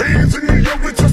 Hands in the air and testify.